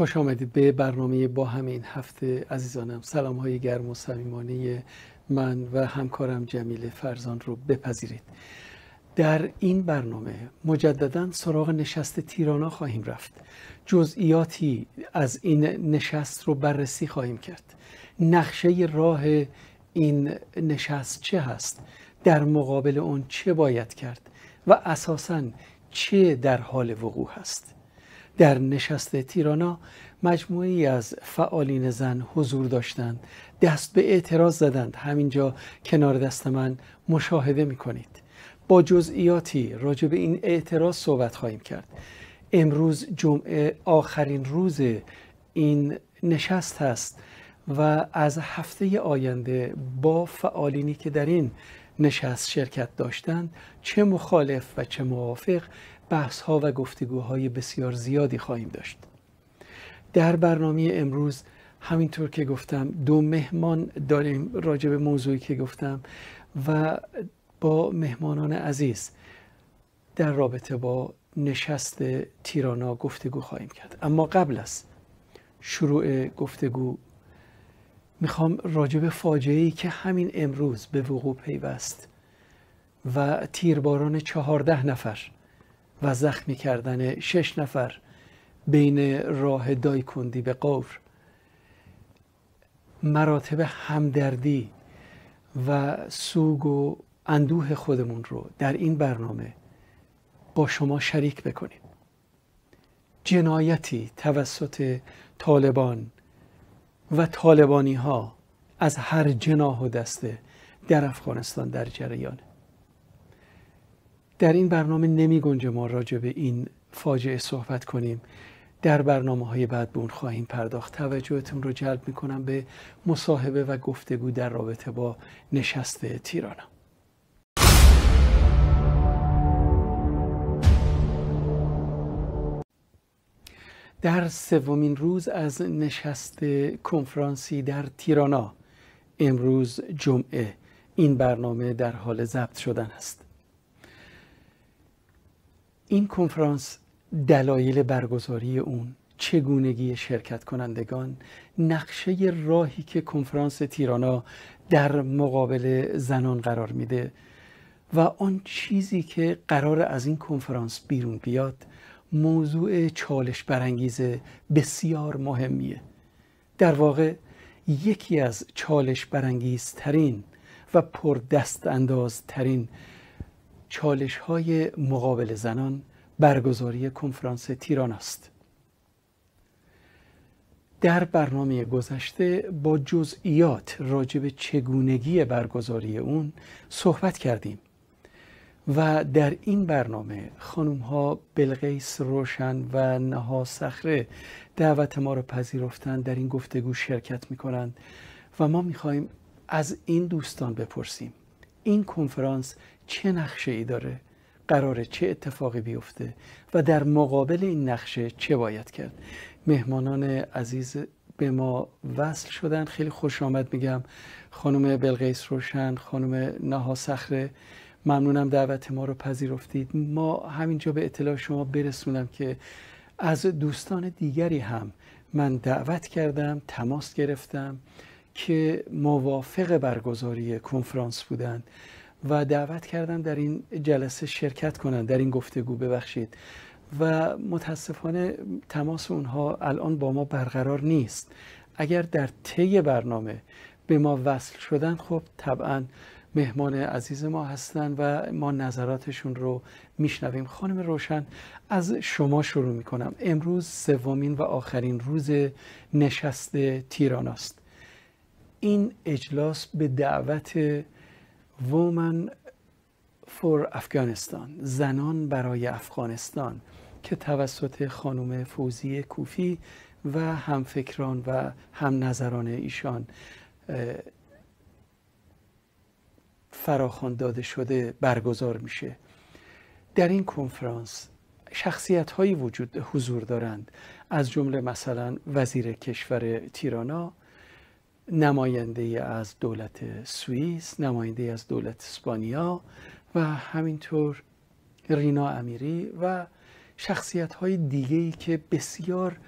خوش آمدید به برنامه با همین هفته عزیزانم. سلام های گرم و صمیمانه من و همکارم جمیل فرزان رو بپذیرید. در این برنامه مجددا سراغ نشست تیرانا خواهیم رفت. جزئیاتی از این نشست رو بررسی خواهیم کرد. نقشه راه این نشست چه هست؟ در مقابل اون چه باید کرد؟ و اساساً چه در حال وقوع هست؟ در نشست تیرانا مجموعی از فعالین زن حضور داشتند. دست به اعتراض زدند. همینجا کنار دست من مشاهده می کنید با جزئیاتی راجع به این اعتراض صحبت خواهیم کرد. امروز جمعه آخرین روز این نشست هست و از هفته آینده با فعالینی که در این نشست شرکت داشتند چه مخالف و چه موافق بحث ها و گفتگوهای بسیار زیادی خواهیم داشت. در برنامه امروز همینطور که گفتم دو مهمان داریم راجع به موضوعی که گفتم و با مهمانان عزیز در رابطه با نشست تیرانا گفتگو خواهیم کرد. اما قبل از شروع گفتگو می‌خوام راجع به فاجعه ای که همین امروز به وقوع پیوست و تیرباران چهارده نفر و زخمی کردن شش نفر بین راه دایکندی به قور مراتب همدردی و سوگ و اندوه خودمون رو در این برنامه با شما شریک بکنیم. جنایتی توسط طالبان و طالبانی ها از هر جناح و دسته در افغانستان در جریانه در این برنامه نمی گنجه ما راجع به این فاجعه صحبت کنیم. در برنامه های بعد به اون خواهیم پرداخت. توجهتون رو جلب می کنم به مصاحبه و گفتگو در رابطه با نشست تیرانا. در سومین روز از نشست کنفرانسی در تیرانا امروز جمعه این برنامه در حال ضبط شدن است. این کنفرانس دلایل برگزاری اون چگونگی شرکت کنندگان نقشه راهی که کنفرانس تیرانا در مقابل زنان قرار میده و آن چیزی که قرار از این کنفرانس بیرون بیاد موضوع چالش برانگیز بسیار مهمیه. در واقع یکی از چالش برانگیزترین و پردست اندازترین چالش های مقابل زنان برگزاری کنفرانس تیران است. در برنامه گذشته با جزئیات راجع به چگونگی برگزاری اون صحبت کردیم و در این برنامه خانم ها بلغیس روشن و نها سخره دعوت ما رو پذیرفتن در این گفتگو شرکت می کنند و ما می خواهیم از این دوستان بپرسیم. این کنفرانس چه نقشه ای داره؟ قراره چه اتفاقی بیفته؟ و در مقابل این نقشه چه باید کرد؟ مهمانان عزیز به ما وصل شدن. خیلی خوش آمد میگم. خانم بلغیس روشن خانم نها سخره ممنونم دعوت ما رو پذیرفتید. ما همینجا به اطلاع شما برسونم که از دوستان دیگری هم من دعوت کردم تماس گرفتم که موافق برگزاری کنفرانس بودند. و دعوت کردم در این جلسه شرکت کنند در این گفتگو ببخشید. و متاسفانه تماس اونها الان با ما برقرار نیست. اگر در طی برنامه به ما وصل شدن خب طبعا مهمان عزیز ما هستند و ما نظراتشون رو میشنویم. خانم روشن از شما شروع می‌کنم. امروز سومین و آخرین روز نشست تیراناست. این اجلاس به دعوت وومن فور افغانستان زنان برای افغانستان. که توسط خانم فوزی کوفی و همفکران و هم نظران ایشان فراخوان داده شده برگزار میشه. در این کنفرانس شخصیت هایی وجود حضور دارند. از جمله مثلا وزیر کشور تیرانا نماینده از دولت سوئیس نماینده از دولت اسپانیا و همینطور رینا امیری و شخصیت های دیگه ای که بسیار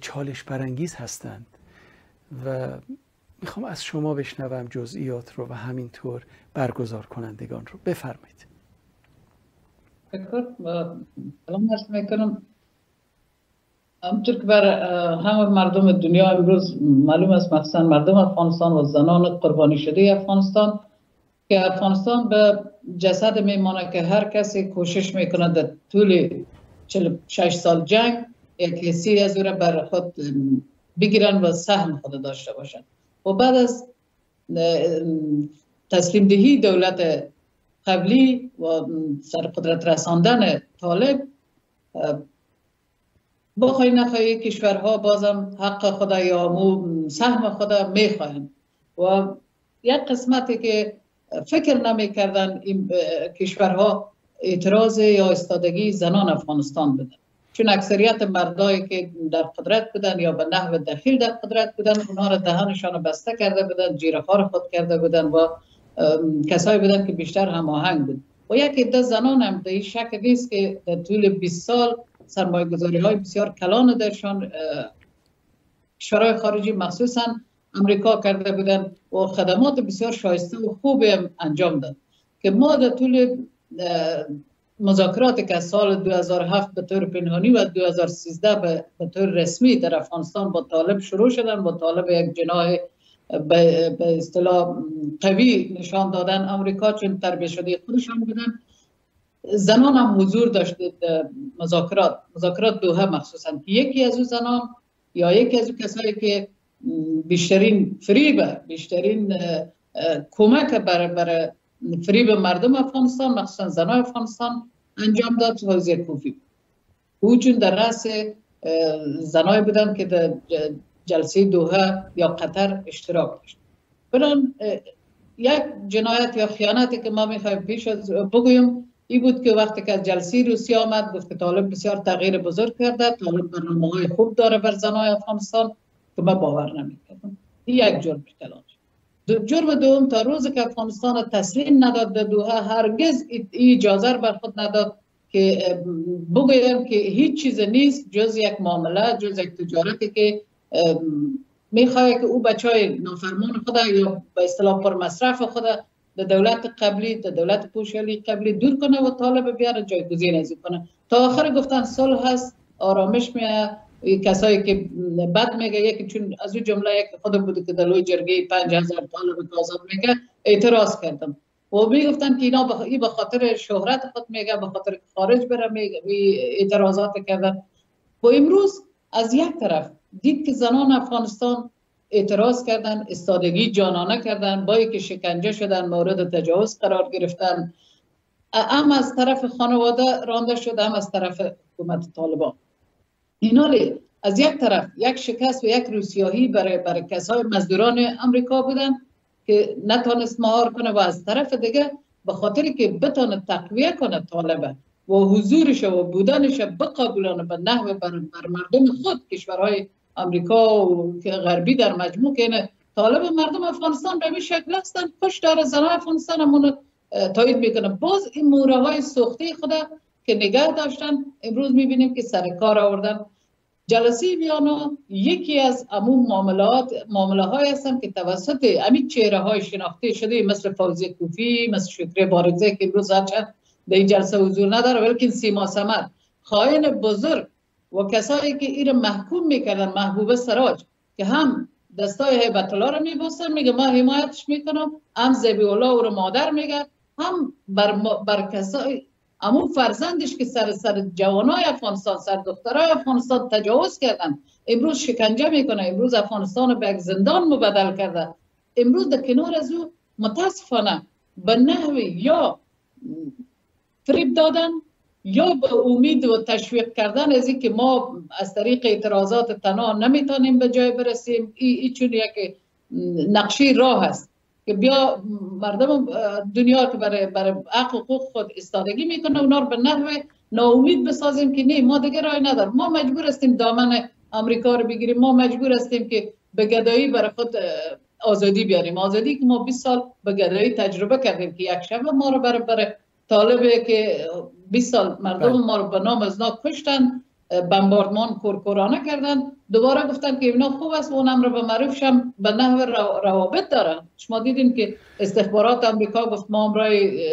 چالش برانگیز هستند. و می‌خوام از شما بشنوم جزئیات رو و همینطور برگزار کنندگان رو. بفرمایید. سلام عرض می‌کنم. همطور که بر همه مردم دنیا امروز معلوم است مخصوصا مردم افغانستان و زنان قربانی شده افغانستان که افغانستان به جسد میمانه که هر کسی کوشش می‌کنه در طول 46 سال جنگ یک حسی از او بر خود بگیرن و سهم خود داشته باشن و بعد از تسلیم دهی دولت قبلی و سرقدرت رساندن طالب بخوای نخواهی کشورها بازم حق خدا یا مو سهم خدا می‌خواهند. و یک قسمتی که فکر نمی کردن این کشورها اعتراض یا استادگی زنان افغانستان بدن. چون اکثریت مردایی که در قدرت بودن یا به نحو دخیل در قدرت بودن اونها را دهنشان بسته کرده بودن جیره خود کرده بودن و کسایی بودن که بیشتر هماهنگ بود. و یک عده زنان هم در شک نیست که در طول 20 سال سرمایه گذاری های بسیار کلان درشان کشورهای خارجی مخصوصا امریکا کرده بودن و خدمات بسیار شایسته و خوب انجام داد. که ما در طول مذاکرات که سال 2007 به طور پنهانی و 2013 به طور رسمی در افغانستان با طالب شروع شدن با طالب یک جناه به اصطلاح قوی نشان دادن امریکا چون تربیه شده خودشان بودن. زنان هم حضور داشته مذاکرات مذاکرات دوها مخصوصا. یکی از او زنان یا یکی از او کسایی که بیشترین فریب بیشترین کمک بر بر فریب مردم افغانستان مخصوصا زنان افغانستان انجام داد فوزی کوفی. او چون در رأس زنای بودن که در جلسه دوها یا قطر اشتراک داشت. بران یک جنایت یا خیانتی که ما می‌خوایم پیش از بگویم ای بود که وقتی که از جلسه روسیه آمد گفت که طالب بسیار تغییر بزرگ کرده طالب برنامه های خوب داره بر زنای افغانستان که ما باور نمی‌کردم. این یک جرم کلان جرم دوم تا روز که افغانستان تسلیم نداد به دوها هرگز اجازه بر خود نداد که بگویم که هیچ چیز نیست جز یک معامله جز یک تجارتی که می‌خواه که او بچه های نافرمان خود یا به اصطلاح پر مصرف خود دولت قبلی در دولت پوشالی قبلی دور کنه و طالب بیاره جایگزین از کنه. تا آخر گفتن صلح هست آرامش میه کسایی که بد میگه یکی چون از اون جمله یک خود بود که دلوی جرگه 5000 طالب آزاد میگه اعتراض کردم. و می گفتن که اینا بخ... به خاطر شهرت خود میگه به خاطر خارج بره میگه اعتراضات کردن و امروز از یک طرف دید که زنان افغانستان اعتراض کردن استادگی جانانه کردن با که شکنجه شدن مورد تجاوز قرار گرفتن. هم از طرف خانواده رانده شد هم از طرف حکومت طالبان. اینا از یک طرف یک شکست و یک روسیاهی برای برای کسای مزدوران امریکا بودن که نتانست مهار کنه و از طرف دیگه به خاطر که بتانه تقویه کنه طالبه و حضورش و بودنش بقبولانه به نحو بر مردم خود کشورهای امریکا و غربی در مجموع که طالب مردم افغانستان به این شکل هستن. خوش داره زنان افغانستان همون تایید می‌کنه باز این موره های سختی خدا که نگه داشتن امروز می‌بینیم که سر کار آوردن. جلسه ویانا یکی از امون معاملات معامله های هستن که توسط امی چهره های شناخته شده مثل فوزی کوفی مثل شکر بارزه که امروز هرچند در این جلسه حضور نداره ولیکن سیما سمت خائن بزرگ و کسایی که این محکوم می‌کردن محبوب سراج که هم دستای هیبت الله رو میبوسن میگه ما حمایتش می‌کنم. هم زبی الله او رو مادر میگه هم بر, بر کسای امون فرزندش که سر سر جوانای افغانستان سر دخترای افغانستان تجاوز کردن. امروز شکنجه می‌کنه. امروز افغانستان به یک زندان مبدل کرده. امروز در کنار از او متاسفانه به نحوی یا فریب دادن یا به امید و تشویق کردن از که ما از طریق اعتراضات تنها نمی‌تونیم به جای برسیم ای, ای چون یک نقشی راه است که بیا مردم دنیا که برای برای حق حقوق خود استادگی می‌کنه اونا رو به نحو ناامید بسازیم که نه ما دیگه راه نداریم. ما مجبور هستیم دامن امریکا رو بگیریم. ما مجبور هستیم که به گدایی برای خود آزادی بیاریم. آزادی که ما 20 سال به گدایی تجربه کردیم که یک شب ما رو برای طالبه که 20 سال مردم بله. ما رو به نام از کشتن بمباردمان کورکورانه کردن. دوباره گفتن که اینا خوب است و اون امر به معروف هم به نحو روابط دارن. شما دیدین که استخبارات امریکا گفت ما امرای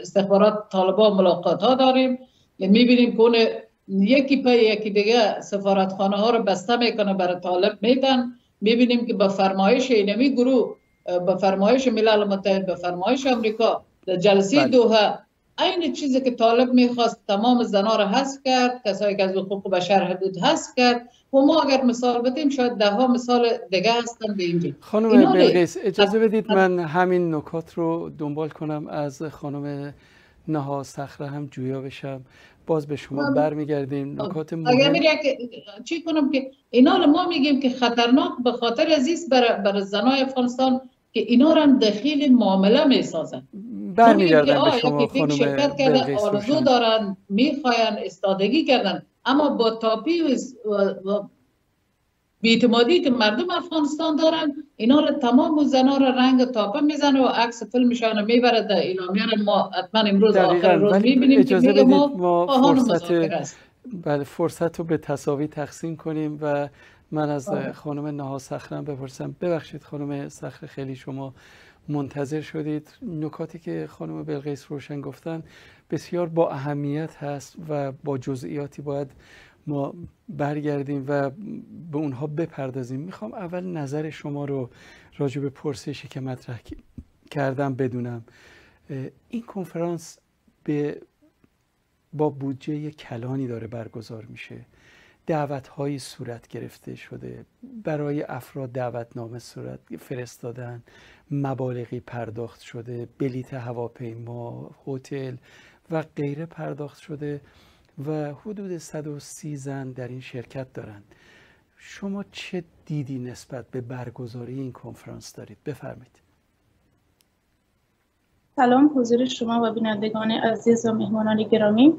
استخبارات طالبان ملاقات ها داریم می‌بینیم که یکی پی یکی دیگه سفارتخانه ها رو بسته می‌کنه برای طالب میدن. می‌بینیم که به فرمایش اینمی گروه به فرمایش ملل متحد به فرمایش امریکا جلسه بله. دوها این چیزی که طالب می‌خواست تمام زنا رو حذف کرد کسایی که از حقوق بشر حدود حذف کرد و ما اگر مثال بدیم شاید ده ها مثال دیگه هستن به اینجا. خانم بلقیس اجازه بدید من همین نکات رو دنبال کنم از خانم نها صخره هم جویا بشم. باز به شما برمیگردیم. نکات مهم اگر چی کنم که اینا ما میگیم که خطرناک به خاطر عزیز بر, بر زنای افغانستان که اینا رو دخیل معامله می‌سازن. برمیگردم به شما خانم شرکت کردن آرزو دارن می‌خواین استادگی کردن. اما با تاپی و بیتمادی که مردم افغانستان دارن اینا رو تمام زنا رو رنگ تاپه می‌زنه و عکس فیلمشان می‌بره در اعلامیه ما حتما امروز آخر روز می‌بینیم که میگه ما, ما فرصت بله فرصت رو به تصاوی تقسیم کنیم و من از. خانم نها سخرم بپرسم. ببخشید خانم سخر خیلی شما منتظر شدید. نکاتی که خانم بلقیس روشن گفتن بسیار با اهمیت هست و با جزئیاتی باید ما برگردیم و به اونها بپردازیم. می‌خوام اول نظر شما رو راجع به پرسشی که مطرح کردم بدونم. این کنفرانس به با بودجه کلانی داره برگزار میشه. دعوت هایی صورت گرفته شده. برای افراد دعوتنامه صورت فرستادن. مبالغی پرداخت شده بلیت هواپیما هتل و غیره پرداخت شده و حدود 130 زن در این شرکت دارند. شما چه دیدی نسبت به برگزاری این کنفرانس دارید؟ بفرمایید. سلام حضور شما و بینندگان عزیز و مهمانان گرامی.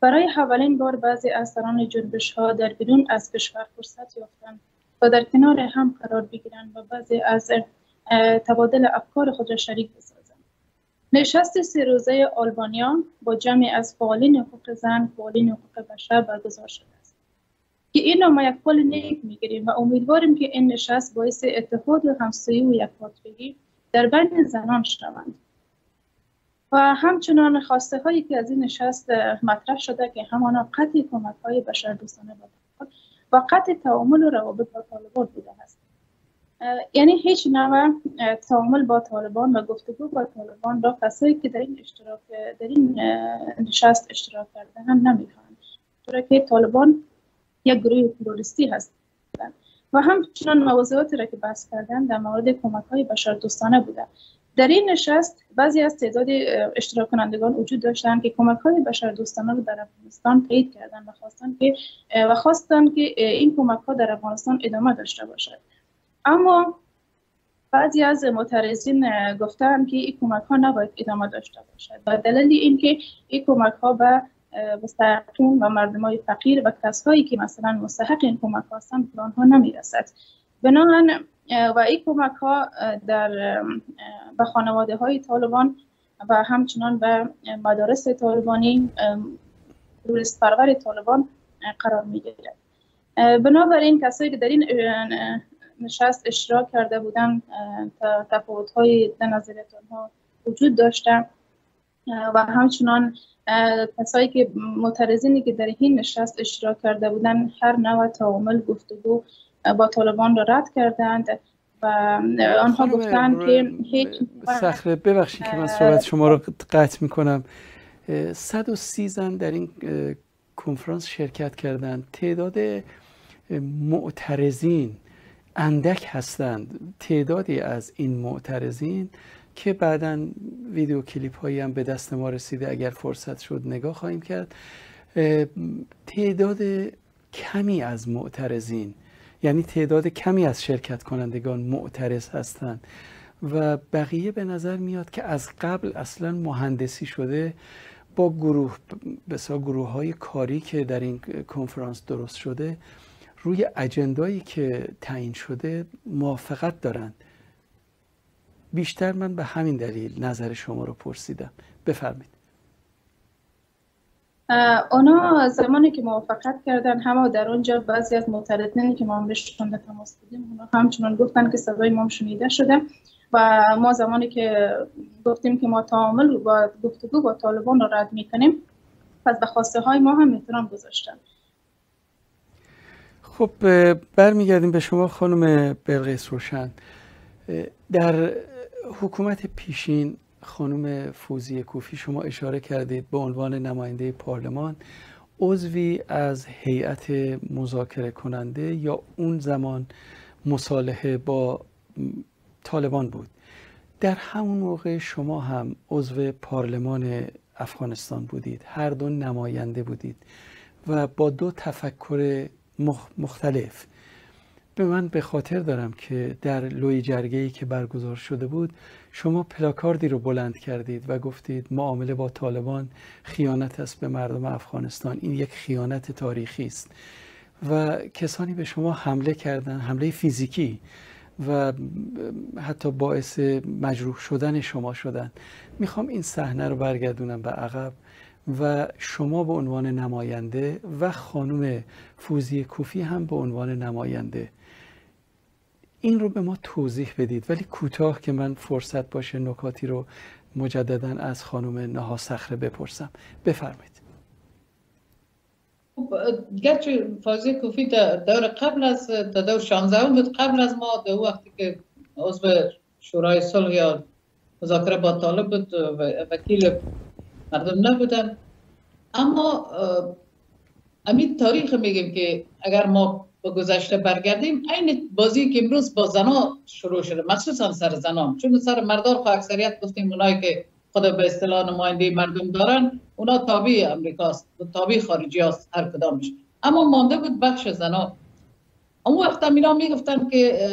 برای اولین بار بعضی از سران جنبش ها در بدون از کشور فرصت یافتند و در کنار هم قرار بگیرند و بعضی از تبادل افکار خود را شریک بسازند نشست سه روزه آلبانیا با جمعی از فعالین حقوق زن فعالین حقوق بشر برگزار شده است. که این ما یک پل نیک می‌گیریم و امیدواریم که این نشست باعث اتحاد و همسایه و یکپارچگی در بین زنان شوند. و همچنان خواسته هایی که از این نشست مطرح شده که همانا قطع کمک های بشر دوستانه و قطع تعامل و روابط با طالبان بوده یعنی هیچ نوع تعامل با طالبان و گفتگو با طالبان را کسایی که در این اشتراک در این نشست اشتراک کرده هم نمی‌خواهند. چرا که طالبان یک گروه تروریستی هست. و همچنان موضوعاتی را که بحث کردن در مورد کمک های بشر دوستانه بوده. در این نشست بعضی از تعداد اشتراک کنندگان وجود داشتند که کمک های بشر دوستانه در افغانستان تایید کردند و خواستند که و خواستند که این کمک ها در افغانستان ادامه داشته باشد. اما بعضی از معترضین گفتند که این کمک ها نباید ادامه داشته باشد. و دلیل اینکه این کمک ها به مستحقین و مردم های فقیر و کسایی که مثلا مستحق این کمک هستند به آنها نمی‌رسد. بنابراین و این کمک ها در به خانواده های طالبان و همچنان به مدارس طالبانی دورست پرور طالبان قرار می گیرد بنابراین کسایی که در این نشست اشتراک کرده بودن تفاوت های در نظریت ها وجود داشته و همچنان کسایی که معترضینی که در این نشست اشتراک کرده بودن هر نوع تعامل گفتگو با طالبان را رد کردند و آنها گفتند که هیچ سخره ببخشید که من صحبت شما رو قطع می‌کنم. 130 زن در این کنفرانس شرکت کردند. تعداد معترضین اندک هستند. تعدادی از این معترضین که بعدا ویدیو کلیپ هایی هم به دست ما رسیده. اگر فرصت شد نگاه خواهیم کرد. تعداد کمی از معترضین یعنی تعداد کمی از شرکت کنندگان معترض هستند. و بقیه به نظر میاد که از قبل اصلا مهندسی شده با گروه بسا گروه های کاری که در این کنفرانس درست شده روی اجندایی که تعیین شده موافقت دارند. بیشتر من به همین دلیل نظر شما رو پرسیدم. بفرمایید. اونا زمانی که موافقت کردن همه در اونجا بعضی از معترضینی که ما بهشون تماس دیدیم اونا همچنان گفتن که صدای ما شنیده شده و ما زمانی که گفتیم که ما تعامل با گفتگو با طالبان را رد می‌کنیم پس به خواسته های ما هم احترام گذاشتن. خب برمیگردیم به شما خانم بلقیس روشن. در حکومت پیشین خانم فوزی کوفی شما اشاره کردید به عنوان نماینده پارلمان عضوی از هیئت مذاکره کننده یا اون زمان مصالحه با طالبان بود. در همون موقع شما هم عضو پارلمان افغانستان بودید. هر دو نماینده بودید و با دو تفکر مختلف. به من به خاطر دارم که در لوی جرگه که برگزار شده بود شما پلاکاردی رو بلند کردید و گفتید معامله با طالبان خیانت است به مردم افغانستان. این یک خیانت تاریخی است. و کسانی به شما حمله کردن حمله فیزیکی و حتی باعث مجروح شدن شما شدن. می‌خوام این صحنه رو برگردونم به عقب. و شما به عنوان نماینده و خانم فوزی کوفی هم به عنوان نماینده. این رو به ما توضیح بدید. ولی کوتاه که من فرصت باشه نکاتی رو مجددا از خانم نها صخره بپرسم. بفرمایید. خب، گرچه فوزی کوفی دور قبل از تا دور 16 بود قبل از ما در وقتی که عضو شورای صلح یا مذاکره با طالب بود و وکیل مردم نبودن. اما امید تاریخ میگیم که اگر ما به گذشته برگردیم این بازی که امروز با زنا شروع شده مخصوصا سر زنان چون سر مردار خو اکثریت گفتیم اونایی که خود به اصطلاح نماینده مردم دارن اونا تابع امریکاست تابع خارجی هست هر کدامش. اما مانده بود بخش زنا. اون وقت هم اینا می‌گفتن که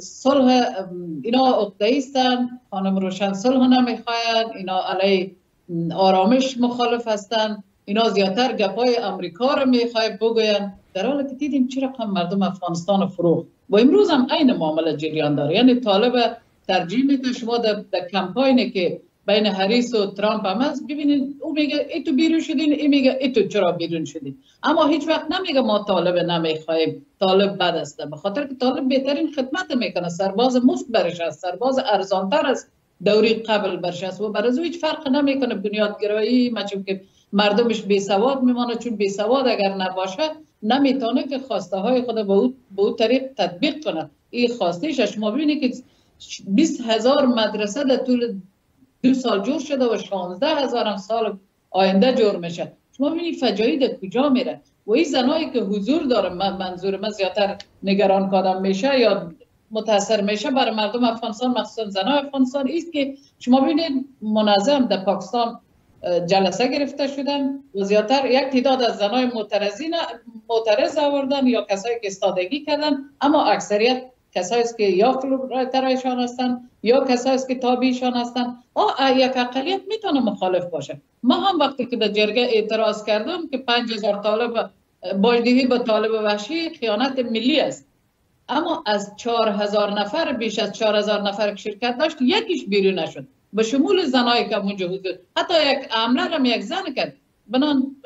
صلح اینا اقدهیستن خانم روشن صلح نمی‌خواین اینا علی آرامش مخالف هستن. اینا زیادتر گپای امریکا رو می‌خوای بگوین. در حالی که دیدیم چی رقم مردم افغانستان فروخت. و امروز هم عین معامله جریان داره. یعنی طالب ترجیح میده شما در کمپاینی که بین هریس و ترامپ هم هست ببینید او میگه ای تو بیرون شدین ای میگه ای تو چرا بیرون شدین؟ اما هیچ وقت نمیگه ما طالب نمی‌خوایم طالب بد است. به خاطر که طالب بهترین خدمت می‌کنه. سرباز مفت برش است. سرباز ارزانتر است. دوری قبل برش است و برای هیچ فرق نمی‌کنه بنیادگرایی مچون که مردمش بی سواد میمانه چون بی سواد اگر نباشه نمی‌تونه که خواسته های خود به او, به طریق تطبیق کنه. این خواستیش شما ببینید که 20 هزار مدرسه در طول دو سال جور شده و 16 هزار هم سال آینده جور میشه. شما ببینید فجایی در کجا میره. و این زنایی که حضور داره من منظور من زیادتر نگران کادم میشه یا متاثر میشه برای مردم افغانستان مخصوصا زنای افغانستان است که شما ببینید منظم در پاکستان جلسه گرفته شدن و زیادتر یک تعداد از زنای معترضین معترض آوردن یا کسایی که استادگی کردن اما اکثریت کسایی است که یا ترایشان هستن یا کسایی است که تابیشان هستن. آ یک اقلیت می‌تونه مخالف باشه. ما هم وقتی که در جرگه اعتراض کردم که 5000 طالب باجدهی به طالب وحشی خیانت ملی است. اما از 4000 نفر بیش از 4000 نفر که شرکت داشت یکیش بیرون نشد. به شمول زنایی که اونجا حضور حتی یک عمله هم یک زن کرد. بنان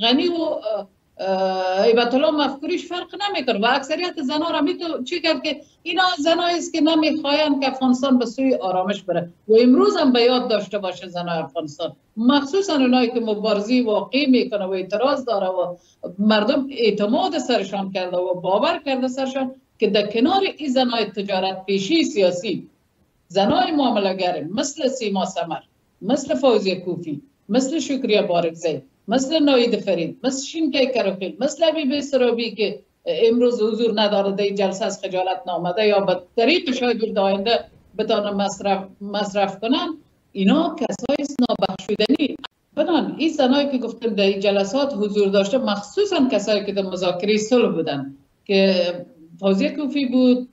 غنی و ایبت الله مفکوریش فرق نمی‌کنه و اکثریت زنا را میتو چی کرد که اینا زنایی است که نمی‌خواین که افغانستان به سوی آرامش بره. و امروز هم به یاد داشته باشه زنای افغانستان. مخصوصا اونایی که مبارزی واقعی می‌کنه و اعتراض داره و مردم اعتماد سرشان کرده و باور کرده سرشان. که در کنار این زنای تجارت پیشی سیاسی زنای معاملگر مثل سیما سمر مثل فوزی کوفی مثل شکریه بارکزی مثل نوید فرید مثل شینکه کروخیل مثل عبیب سرابی که امروز حضور نداره در جلسه از خجالت نامده یا به طریق شاید آینده بتانه مصرف, مصرف کنن اینا کسای نابخشودنی. بدان این زنایی که گفتم در جلسات حضور داشته مخصوصا کسایی که در مذاکره صلح بودن که فوزی کوفی بود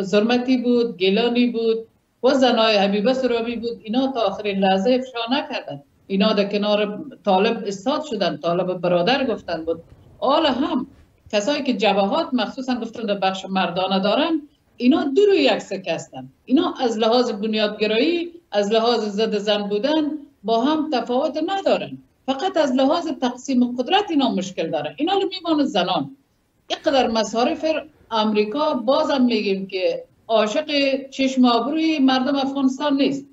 زرمتی بود گیلانی بود و زنای حبیبه سرابی بود. اینا تا آخرین لحظه افشا نکردن. اینا در کنار طالب استاد شدن طالب برادر گفتن بود. حالا هم کسایی که جبهات مخصوصا گفتن در بخش مردانه دارن اینا دو روی یک سکه هستن. اینا از لحاظ بنیادگرایی از لحاظ زد زن بودن با هم تفاوت ندارن. فقط از لحاظ تقسیم قدرت اینا مشکل داره. اینا میمانه زنان. اینقدر مصارف امریکا بازم میگیم که عاشق چشم آبروی مردم افغانستان نیست.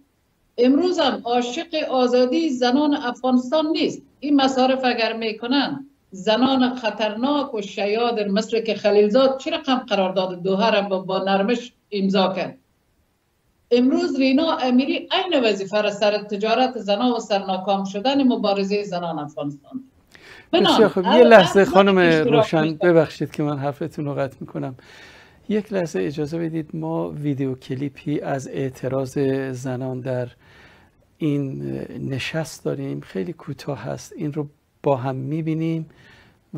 امروز هم عاشق آزادی زنان افغانستان نیست. این مصارف اگر می‌کنن زنان خطرناک و شیاد مثل که خلیلزاد چه رقم قرارداد دوها را با نرمش امضا کرد؟ امروز رینا امیری این وظیفه را سر تجارت زنان و سر ناکام شدن مبارزه زنان افغانستان. خب یه لحظه خانم روشن ببخشید که من حرفتون رو قطع می‌کنم. یک لحظه اجازه بدید ما ویدیو کلیپی از اعتراض زنان در این نشست داریم. خیلی کوتاه هست. این رو با هم می‌بینیم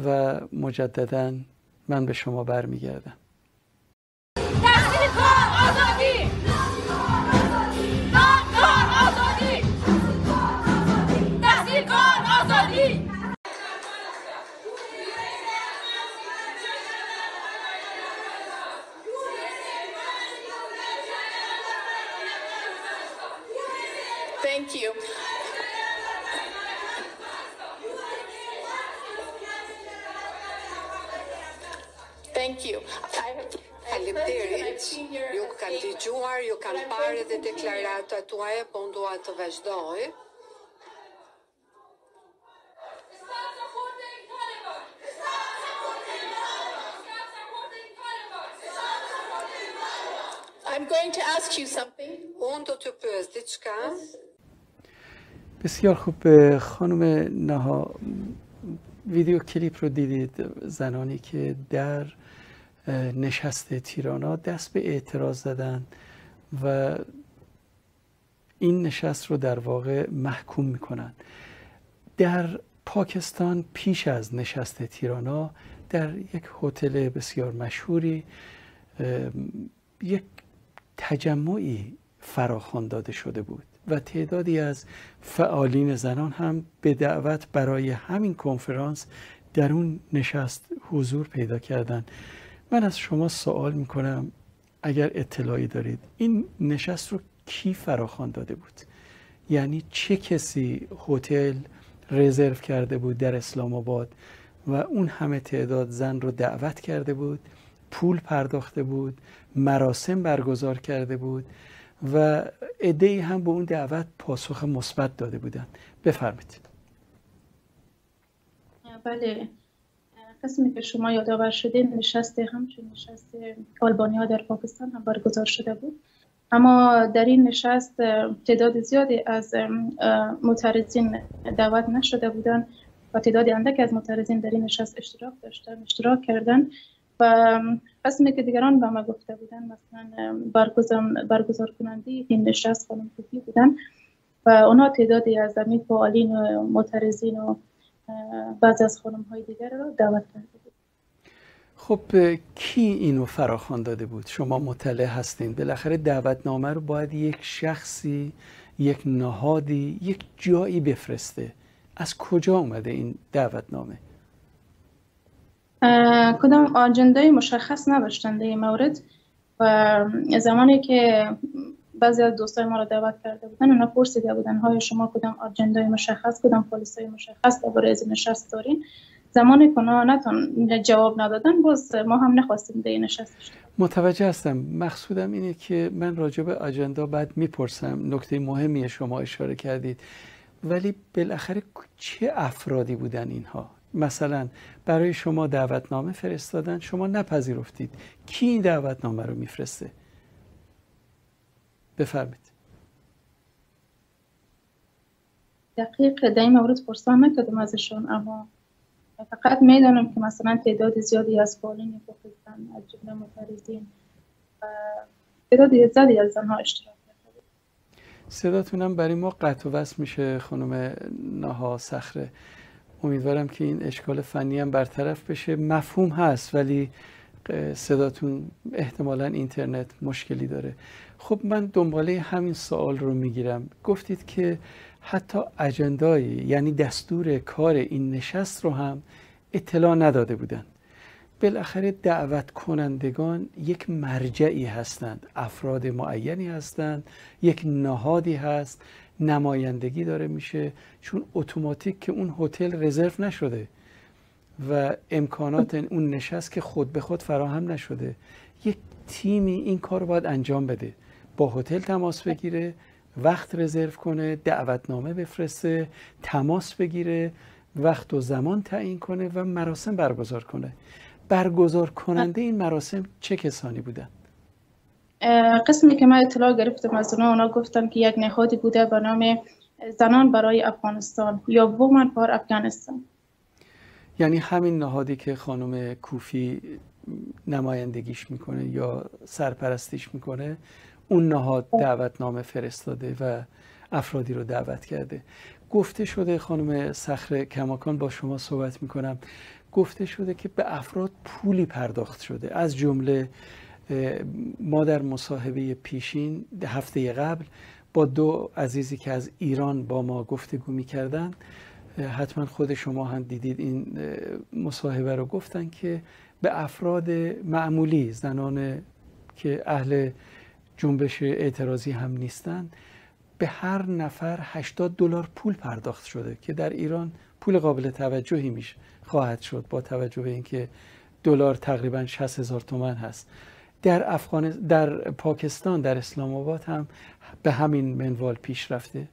و مجددا من به شما برمیگردم. Vazhdoj. I'm. بسیار خوب خانم نها ویدیو کلیپ رو دیدید زنانی که در نشست تیرانا دست به اعتراض زدن و این نشست رو در واقع محکوم می‌کنن. در پاکستان پیش از نشست تیرانا در یک هتل بسیار مشهوری یک تجمعی فراخوان داده شده بود و تعدادی از فعالین زنان هم به دعوت برای همین کنفرانس در اون نشست حضور پیدا کردن من از شما سوال می‌کنم اگر اطلاعی دارید این نشست رو کی فراخوان داده بود؟ یعنی چه کسی هتل رزرو کرده بود در اسلام آباد و اون همه تعداد زن رو دعوت کرده بود پول پرداخته بود مراسم برگزار کرده بود و ای هم به اون دعوت پاسخ مثبت داده بودن. بفرمایید. بله. قسمی که شما یادآور شدین نشست همچون نشست آلبانیا در پاکستان هم برگزار شده بود. اما در این نشست تعداد زیادی از معترضین دعوت نشده بودند و تعداد اندک از معترضین در این نشست اشتراک داشتن اشتراک کردن و قسمی که دیگران به ما گفته بودن مثلا برگزار, برگزار این نشست خانم کوفی بودن و اونا تعدادی از زمین فعالین و معترضین و بعض از خانم های دیگر رو دعوت بود خب کی اینو فراخوان داده بود؟ شما مطلع هستین. بالاخره دعوتنامه رو باید یک شخصی یک نهادی یک جایی بفرسته. از کجا اومده این دعوتنامه؟ کدام آجنده مشخص نداشتن در مورد؟ و زمانی که بعضی از دوستای ما رو دعوت کرده بودن اونا پرسیده بودن های شما کدام آجنده مشخص کدام پالیسی مشخص درباره از نشست دارین؟ زمانی که نتون جواب ندادن باز ما هم نخواستیم در نشست متوجه هستم. مقصودم اینه که من راجع به آجندا بعد می‌پرسم. نکته مهمی شما اشاره کردید. ولی بالاخره چه افرادی بودن اینها؟ مثلا برای شما دعوتنامه فرستادن شما نپذیرفتید. کی این دعوتنامه رو میفرسته؟ بفرمید دقیق در این مورد پرسان نکردم ازشون اما فقط می‌دانم که مثلا تعداد زیادی از فعالین پاکستان از جمله معترضین تعداد زیادی از آنها اشتراک صداتونم برای ما قطع و وصل میشه خانم نها صخره. امیدوارم که این اشکال فنی هم برطرف بشه. مفهوم هست ولی صداتون احتمالا اینترنت مشکلی داره. خب من دنباله همین سوال رو می‌گیرم. گفتید که حتی اجندای یعنی دستور کار این نشست رو هم اطلاع نداده بودند. بالاخره دعوت کنندگان یک مرجعی هستند. افراد معینی هستند یک نهادی هست. نمایندگی داره میشه. چون اتوماتیک که اون هتل رزرو نشده و امکانات اون نشست که خود به خود فراهم نشده یک تیمی این کار رو باید انجام بده. با هتل تماس بگیره وقت رزرو کنه دعوتنامه بفرسته تماس بگیره وقت و زمان تعیین کنه و مراسم برگزار کنه برگزار کننده این مراسم چه کسانی بودن؟ قسمی که من اطلاع گرفتم از اونا اونا گفتن که یک نهادی بوده به نام زنان برای افغانستان یا وومن فار افغانستان یعنی همین نهادی که خانم کوفی نمایندگیش می‌کنه یا سرپرستیش می‌کنه اون نهاد دعوتنامه فرستاده و افرادی رو دعوت کرده. گفته شده خانم سخر کماکان با شما صحبت می‌کنم. گفته شده که به افراد پولی پرداخت شده. از جمله ما در مصاحبه پیشین هفته قبل با دو عزیزی که از ایران با ما گفتگو می‌کردن حتما خود شما هم دیدید این مصاحبه رو. گفتن که به افراد معمولی زنان که اهل جنبش اعتراضی هم نیستن. به هر نفر 80 دلار پول پرداخت شده که در ایران پول قابل توجهی میشه خواهد شد با توجه به اینکه دلار تقریبا 60 هزار تومن هست. در افغان در پاکستان در اسلام آباد هم به همین منوال پیش رفته.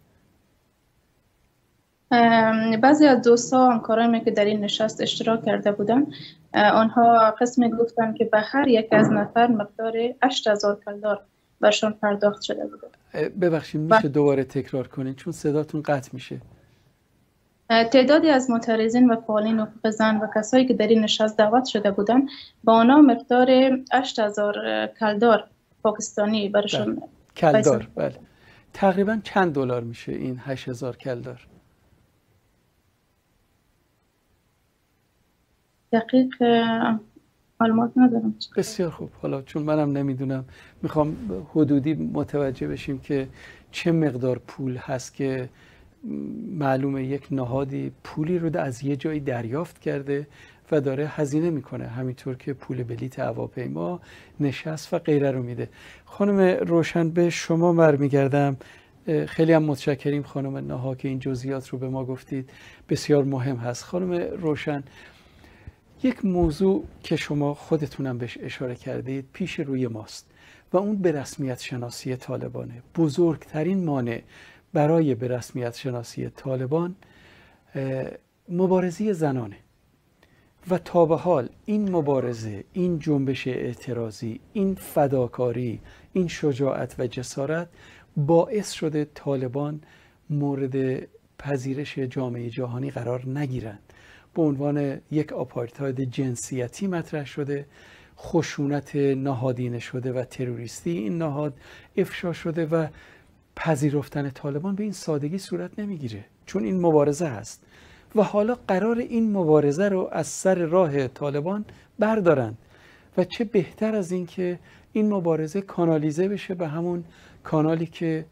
بعضی از دوستا همکارایی که در این نشست اشتراک کرده بودن آنها قسمی گفتن که به هر یک از نفر مقدار 8000 کلدار برشان پرداخت شده بوده. ببخشید میشه دوباره تکرار کنید چون صداتون قطع میشه. تعدادی از معترضین و فعالین حقوق زن و کسایی که در این نشست دعوت شده بودن با آنها مقدار 8000 کلدار پاکستانی برشان بله. کلدار بله. تقریبا چند دلار میشه این 8000 کلدار؟ دقیق معلومات ندارم. بسیار خوب. حالا چون منم نمی‌دونم می‌خوام حدودی متوجه بشیم که چه مقدار پول هست که معلومه یک نهادی پولی رو از یه جایی دریافت کرده و داره هزینه می‌کنه همینطور که پول بلیت هواپیما نشست و غیره رو میده. خانم روشن به شما میگردم خیلی هم متشکریم خانم نها که این جزئیات رو به ما گفتید. بسیار مهم هست. خانم روشن یک موضوع که شما خودتونم بهش اشاره کردید پیش روی ماست و اون به رسمیت شناسی طالبانه. بزرگترین مانع برای به رسمیت شناسی طالبان مبارزی زنانه. و تا به حال این مبارزه این جنبش اعتراضی این فداکاری این شجاعت و جسارت باعث شده طالبان مورد پذیرش جامعه جهانی قرار نگیرند. به عنوان یک آپارتاید جنسیتی مطرح شده خشونت نهادینه شده و تروریستی. این نهاد افشا شده و پذیرفتن طالبان به این سادگی صورت نمی‌گیره چون این مبارزه هست و حالا قرار این مبارزه رو از سر راه طالبان بردارند و چه بهتر از این که این مبارزه کانالیزه بشه به همون کانالی که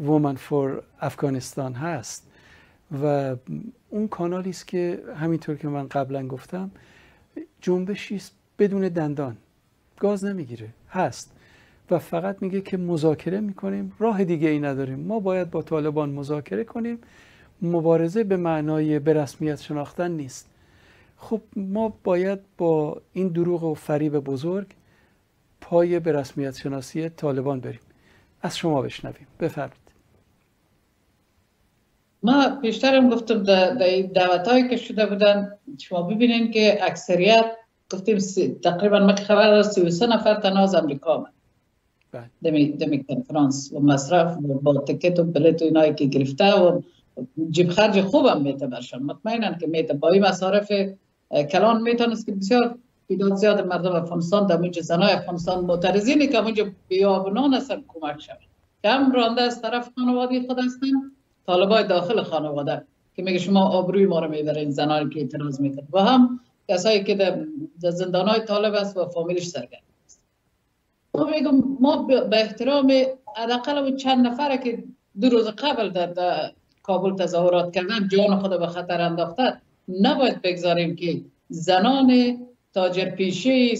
وومن فور افغانستان هست. و اون کانالی است که همینطور که من قبلا گفتم جنبشی است بدون دندان. گاز نمی‌گیره. هست. و فقط میگه که مذاکره می‌کنیم. راه دیگه ای نداریم. ما باید با طالبان مذاکره کنیم. مبارزه به معنای به رسمیت شناختن نیست. خب ما باید با این دروغ و فریب بزرگ پای به رسمیت شناسی طالبان بریم. از شما بشنویم. بفرمایید. ما پیشترم گفتم در دعوت هایی که شده بودن شما ببینین که اکثریت گفتیم تقریبا ما خبر 33 نفر تنها از امریکا آمد بله. دمی, دمی کنفرانس و مصرف و با تکت و بلیت و اینایی که گرفته و جیب خرج خوبم میته برشان. مطمئنن که میته با این مصارف کلان می‌تونست که بسیار بیداد زیاد مردم افغانستان در اونجا زنای افغانستان معترضینی که اونجا بیابنان هستن کمک شد کم رانده از طرف خانواده خود هستن. طالبای داخل خانواده که میگه شما آبروی ما رو می‌برین زنانی که اعتراض می‌کنن و هم کسایی که در زندان های طالب است و فامیلش سرگرم است. ما میگم ما به احترام حداقل چند نفره که دو روز قبل در, کابل تظاهرات کردن جان خود به خطر انداخته نباید بگذاریم که زنان تاجر پیشی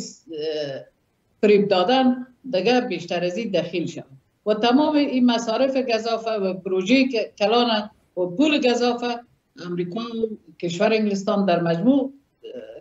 فریب دادن دیگه بیشتر از این دخیل شد و تمام این مصارف گذافه و پروژه کلان و پول گذافه امریکا و کشور انگلستان در مجموع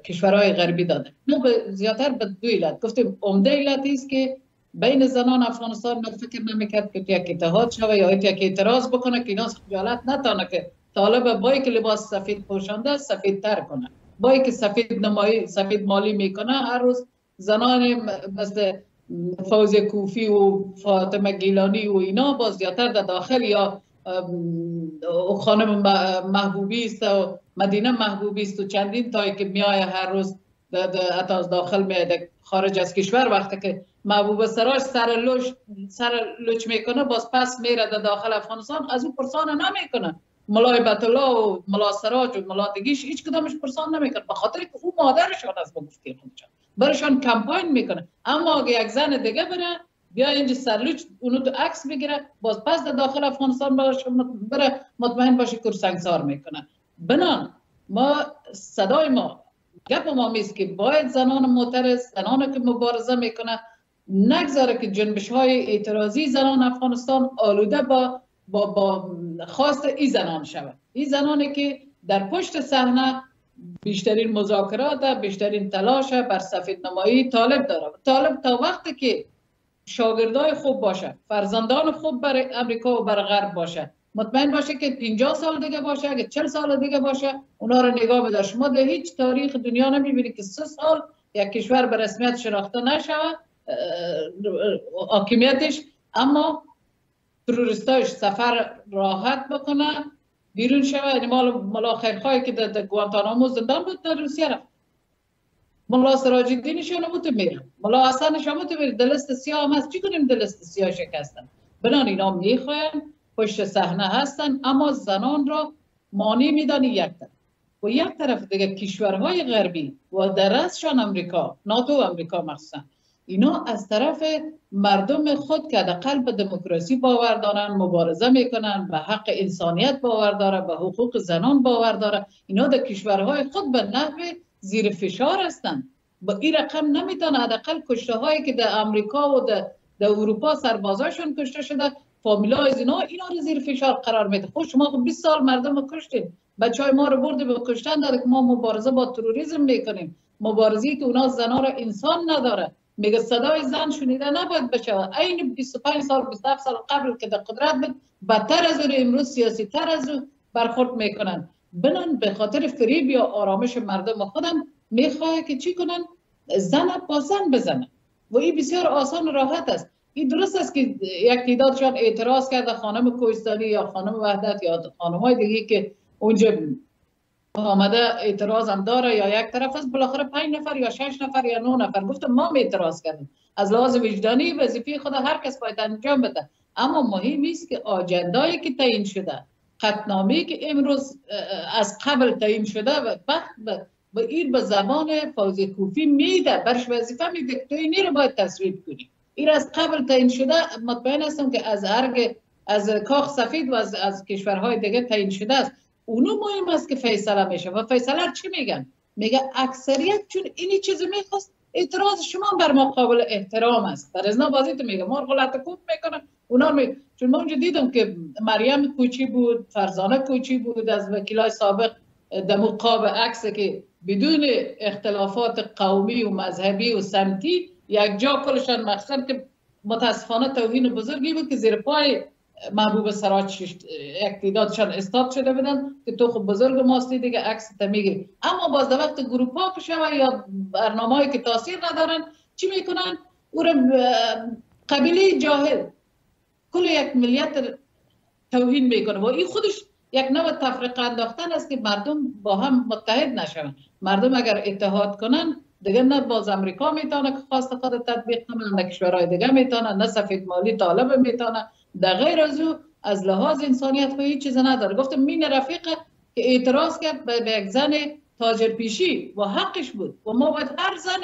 کشورهای غربی داده. ما زیادتر به دو علت گفتیم. عمده علت است که بین زنان افغانستان من فکر نمی‌کرد که یک اتحاد شوه یا یک اعتراض بکنه که اینا خجالت نتانه که طالب بایی که لباس سفید پوشانده سفید تر کنه. بایی که سفید نمایی سفید مالی می‌کنه هر روز زنان مثل فوز کوفی و فاطمه گیلانی و اینا باز زیادتر در داخل یا خانم محبوبی است و مدینه محبوبی است و چندین تایی که میای هر روز حتی از داخل میاد خارج از کشور وقتی که محبوب سراج سر لوش سر لوچ می‌کنه باز پس میره در داخل افغانستان از او پرسان نمی‌کنه. ملای الله و ملا سراج و ملا دیگیش هیچ کدامش پرسان نمی‌کنه به خاطر که او مادرشان با گفتی خودشان. برشان کمپاین می‌کنه. اما اگه یک زن دیگه بره بیا اینجا سرلوچ اونو تو عکس بگیره باز پس در داخل افغانستان بره مطمئن باشه که سنگسار می‌کنه. بنان ما صدای ما گپ ما میست که باید زنان معترض زنان که مبارزه می‌کنه نگذاره که جنبش های اعتراضی زنان افغانستان آلوده با با, با خواست ای زنان شود. این زنانی که در پشت صحنه بیشترین مذاکرات بیشترین تلاش بر سفید نمایی طالب داره. طالب تا وقتی که شاگردای خوب باشه فرزندان خوب برای امریکا و برای غرب باشه مطمئن باشه که 50 سال دیگه باشه اگه 40 سال دیگه باشه اونا رو نگاه بدار. شما در هیچ تاریخ دنیا نمی‌بینید که سه سال یک کشور به رسمیت شناخته نشود حاکمیتش اما تروریستاش سفر راحت بکنه. بیرون شوه یعنی مال ملا که در گوانتانامو زندان بود در روسیه رفت. ملا سراج الدینشون هم میره ملا حسنش هم میره دلست سیاه هم هست. چی کنیم دلست سیاه شکستن؟ بنان اینا می‌خواین پشت صحنه هستن اما زنان را مانی میدن یک طرف. و یک طرف دیگه کشورهای غربی و درستشان امریکا ناتو امریکا مخصوصا. اینا از طرف مردم خود که در قلب دموکراسی باور دارن مبارزه می‌کنن به حق انسانیت باور داره به حقوق زنان باور داره اینا در کشورهای خود به نحو زیر فشار هستند با این رقم نمی‌تونه حداقل کشته هایی که در امریکا و در اروپا سربازاشون کشته شده فامیلا از اینا اینا رو زیر فشار قرار میده. خب شما خب 20 سال مردم رو کشتین. بچه های ما رو برده به کشتن داده که ما مبارزه با تروریسم می‌کنیم. مبارزی که اونا زنا رو انسان نداره. میگه صدای زن شنیده نباید بشه. این 25 سال 27 سال قبل که در قدرت بود بدتر از اون امروز سیاسی تر از او برخورد می‌کنن. بنان به خاطر فریب یا آرامش مردم خودم می‌خواه که چی کنن؟ زن با زن بزنن. و این بسیار آسان و راحت است. این درست است که یک تعدادشان اعتراض کرده خانم کوهستانی یا خانم وحدت یا خانم های دیگه که اونجا آمده اعتراض هم داره یا یک طرف است بالاخره پنج نفر یا شش نفر یا نه نفر. گفتم ما اعتراض کردیم. از لحاظ وجدانی وظیفه خود هر کس باید انجام بده. اما مهم است که آجندایی که تعیین شده خطنامه که امروز از قبل تعیین شده و وقت به این به زبان فوزی کوفی میده برش وظیفه میده تو اینی رو باید تصویب کنی. این از قبل تعیین شده مطمئن هستم که از ارگ از کاخ سفید و از, از کشورهای دیگه تعیین شده است. اونو مهم است که فیصله میشه و فیصله چی میگن؟ میگه اکثریت چون اینی چیزی می‌خواست اعتراض شما بر ما احترام است. در ازنا بازی تو میگه. ما غلط کوب می‌کنن اونا می... چون ما اونجا دیدم که مریم کوچی بود فرزانه کوچی بود از وکیلای سابق در قاب عکس که بدون اختلافات قومی و مذهبی و سمتی یک جا کلشان مخصوصا که متاسفانه توهین بزرگی بود که زیر پای محبوب سراج یک تعدادشان استاد شده بودن که تو خب بزرگ ماستی دیگه عکس تا می‌گیری. اما باز در وقت گروپ ها یا برنامه که تاثیر ندارن چی می‌کنن؟ او قبیله جاهل. کل یک ملیت توهین می‌کنه و این خودش یک نوع تفریق انداختن است که مردم با هم متحد نشوند. مردم اگر اتحاد کنن دیگه نه باز امریکا می‌تونه که خواست خود تطبیق کنه نه کشورهای دیگه می‌تونه نه سفید مالی طالب می‌تونه. در غیر از او از لحاظ انسانیت خود هیچ چیز نداره. گفتم مین رفیق که اعتراض کرد به یک زن تاجر پیشی و حقش بود. و ما باید هر زن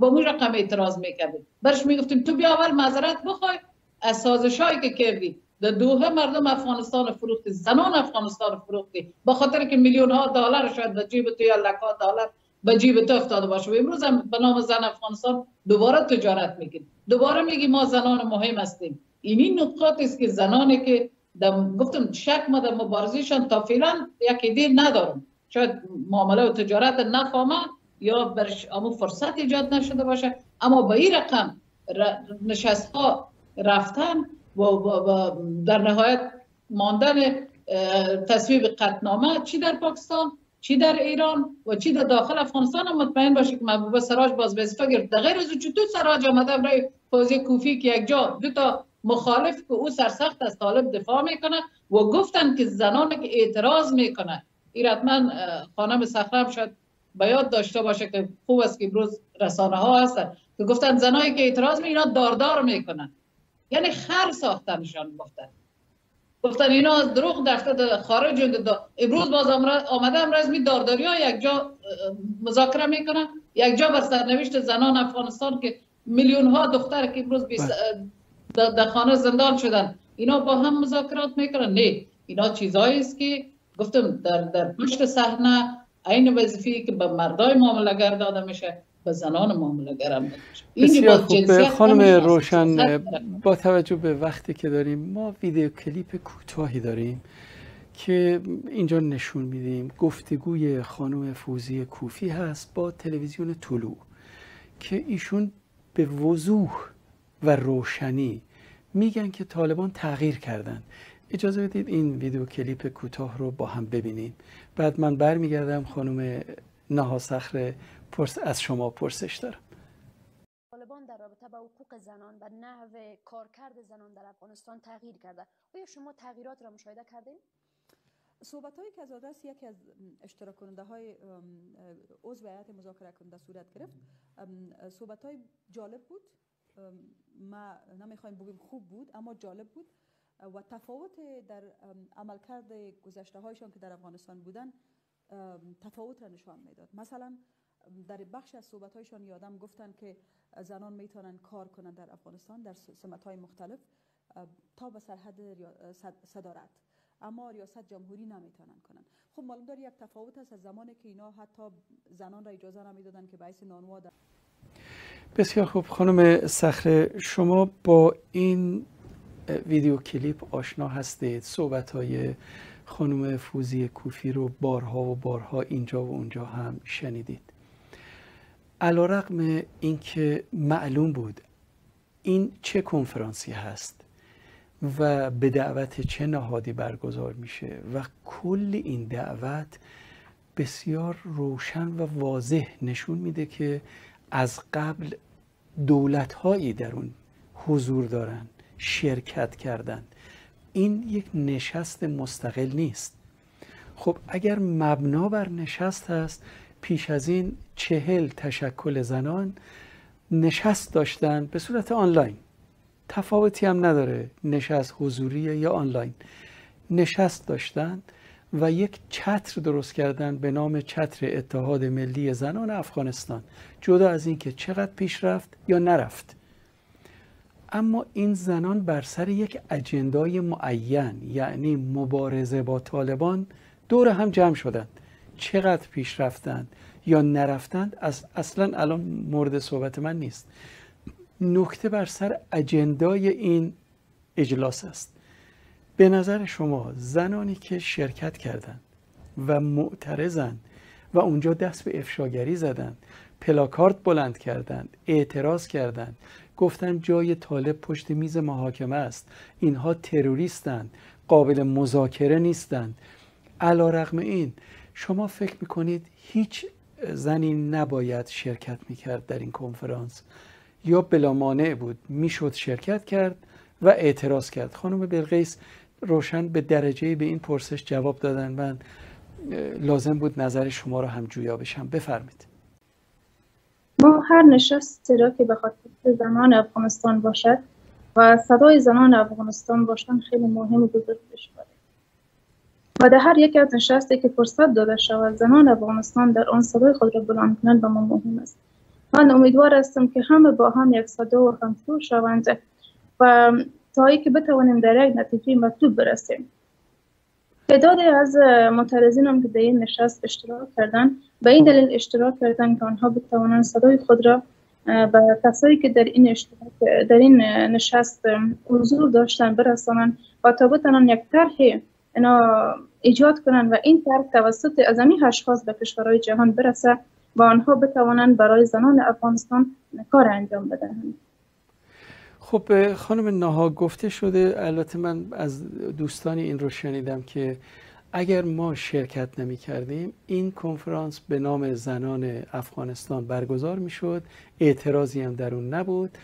با مو رقم اعتراض می‌کردیم. برش می‌گفتیم تو بیا اول معذرت بخوای از سازشایی که کردی. در دوه مردم افغانستان فروختی زنان افغانستان فروختی. با خاطر که میلیون ها دلار شاید به جیب تو یا لکا دلار به جیب تو افتاده باشه. و امروز هم به نام زن افغانستان دوباره تجارت می‌کنیم دوباره میگی ما زنان مهم هستیم. اینی نقاط است که زنانی که دم گفتم شک ما در مبارزیشان تا فعلا یک ایده ندارم. شاید معامله و تجارت نفهمه یا برش اما فرصت ایجاد نشده باشه. اما به این رقم نشست ها رفتن و, در نهایت ماندن تصویب قطنامه چی در پاکستان چی در ایران و چی در داخل افغانستان مطمئن باشه که محبوب سراج باز وظیفه گرفت در غیر از چطور سراج آمده برای فوزی کوفی که یک جا دو تا مخالف که او سرسخت از طالب دفاع می‌کنه و گفتن که زنان که اعتراض می‌کنه این حتما خانم سخرم شاید به یاد داشته باشه که خوب است که بروز رسانه ها هستن که گفتن زنایی که اعتراض می اینا داردار می‌کنن یعنی خر ساختنشان گفتن گفتن اینا از دروغ دفته خارج. امروز باز آمده امروز می دارداری ها یک جا مذاکره می‌کنن یک جا بر سرنوشت زنان افغانستان که میلیون ها دختر که امروز بله. در خانه زندان شدن. اینا با هم مذاکرات می‌کنن نه اینا چیزایی است که گفتم در در پشت صحنه عین وظیفه‌ای که به مردای معامله‌گر داده میشه به زنان معامله‌گر هم بسیار خوب. خانم روشن با توجه به وقتی که داریم ما ویدیو کلیپ کوتاهی داریم که اینجا نشون میدیم. گفتگوی خانم فوزی کوفی هست با تلویزیون طلوع که ایشون به وضوح و روشنی. میگن که طالبان تغییر کردن. اجازه بدید این ویدیو کلیپ کوتاه رو با هم ببینیم. بعد من برمیگردم خانم نها سخر پرس از شما پرسش دارم. طالبان در رابطه با حقوق زنان و نحو کارکرد زنان در افغانستان تغییر کرده. آیا شما تغییرات را مشاهده کردید صحبت های که است یکی از اشتراک کننده های عضو هیئت مذاکره کننده صورت گرفت. صحبت های جالب بود. ما نمی‌خوایم بگیم خوب بود اما جالب بود. و تفاوت در عملکرد گذشته هایشان که در افغانستان بودن تفاوت را نشان می‌داد. مثلا در بخش از صحبت هایشان یادم گفتن که زنان می‌تونن کار کنند در افغانستان در سمت های مختلف تا به سرحد صدارت. اما ریاست جمهوری نمی‌تونن کنن خب معلوم داره یک تفاوت است از زمانی که اینا حتی زنان را اجازه نمی‌دادن که باعث نانوا در بسیار خوب. خانم سخره شما با این ویدیو کلیپ آشنا هستید. صحبت های خانم فوزی کوفی رو بارها و بارها اینجا و اونجا هم شنیدید. علا رقم اینکه معلوم بود این چه کنفرانسی هست و به دعوت چه نهادی برگزار میشه و کل این دعوت بسیار روشن و واضح نشون میده که از قبل دولت هایی در اون حضور دارن شرکت کردن. این یک نشست مستقل نیست. خب اگر مبنا بر نشست هست پیش از این چهل تشکل زنان نشست داشتن به صورت آنلاین. تفاوتی هم نداره نشست حضوری یا آنلاین. نشست داشتن و یک چتر درست کردن به نام چتر اتحاد ملی زنان افغانستان. جدا از اینکه چقدر پیش رفت یا نرفت. اما این زنان بر سر یک اجندای معین یعنی مبارزه با طالبان دور هم جمع شدند. چقدر پیش رفتند یا نرفتند از اصلا الان مورد صحبت من نیست. نکته بر سر اجندای این اجلاس است. به نظر شما زنانی که شرکت کردند و معترضند و اونجا دست به افشاگری زدند پلاکارت بلند کردند اعتراض کردند گفتن جای طالب پشت میز محاکمه است اینها تروریستند قابل مذاکره نیستند. علا رغم این شما فکر می‌کنید هیچ زنی نباید شرکت می‌کرد در این کنفرانس؟ یا بلا مانع بود می‌شد شرکت کرد و اعتراض کرد؟ خانم بلقیس روشن به درجه به این پرسش جواب دادن من لازم بود نظر شما رو هم جویا بشم. بفرمید ما هر نشست را که به خاطر زنان افغانستان باشد و صدای زنان افغانستان باشند خیلی مهم و بزرگ بشماریم و در هر یک از نشستی که فرصت داده شود زنان افغانستان در آن صدای خود را بلند کنند به ما مهم است. من امیدوار هستم که همه با هم یک صدا و همسو شوند و تا که بتوانیم در یک نتیجه مطلوب برسیم. تعداد از معترضین هم که در این نشست اشتراک کردن به این دلیل اشتراک کردن که آنها بتوانند صدای خود را و کسایی که در این در این نشست حضور داشتن برسانن و تا بتانن یک طرح اینا ایجاد کنن و این طرح توسط از این اشخاص به کشورهای جهان برسه و آنها بتوانند برای زنان افغانستان کار انجام بدهند. خب خانم ناها گفته شده البته من از دوستانی این رو شنیدم که اگر ما شرکت نمی کردیم این کنفرانس به نام زنان افغانستان برگزار می شد اعتراضی هم در اون نبود